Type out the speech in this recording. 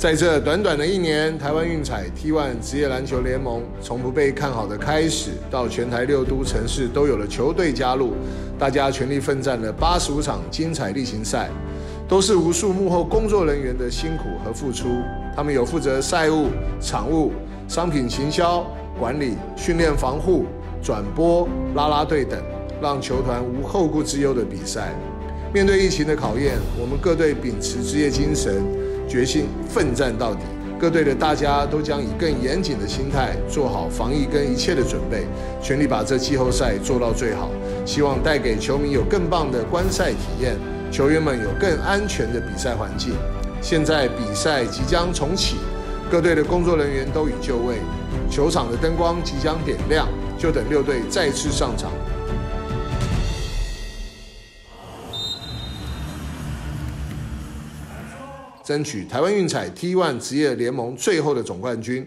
在这短短的一年，台湾运彩 T1 职业篮球联盟从不被看好的开始，到全台六都城市都有了球队加入，大家全力奋战了八十五场精彩例行赛，都是无数幕后工作人员的辛苦和付出。他们有负责赛务、场务、商品行销、管理、训练、防护、转播、啦啦队等，让球团无后顾之忧的比赛。面对疫情的考验，我们各队秉持职业精神。决心奋战到底，各队的大家都将以更严谨的心态做好防疫跟一切的准备，全力把这季后赛做到最好。希望带给球迷有更棒的观赛体验，球员们有更安全的比赛环境。现在比赛即将重启，各队的工作人员都已就位，球场的灯光即将点亮，就等六队再次上场。争取台湾运彩 T1 职业联盟最后的总冠军。